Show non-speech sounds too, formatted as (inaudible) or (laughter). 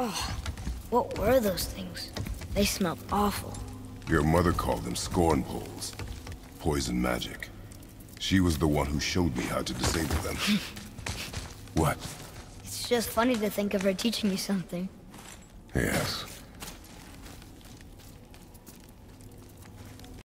Oh, What were those things? They smelled awful. Your mother called them scorn poles. Poison magic. She was the one who showed me how to disable them. (laughs) what? It's just funny to think of her teaching you something. Yes.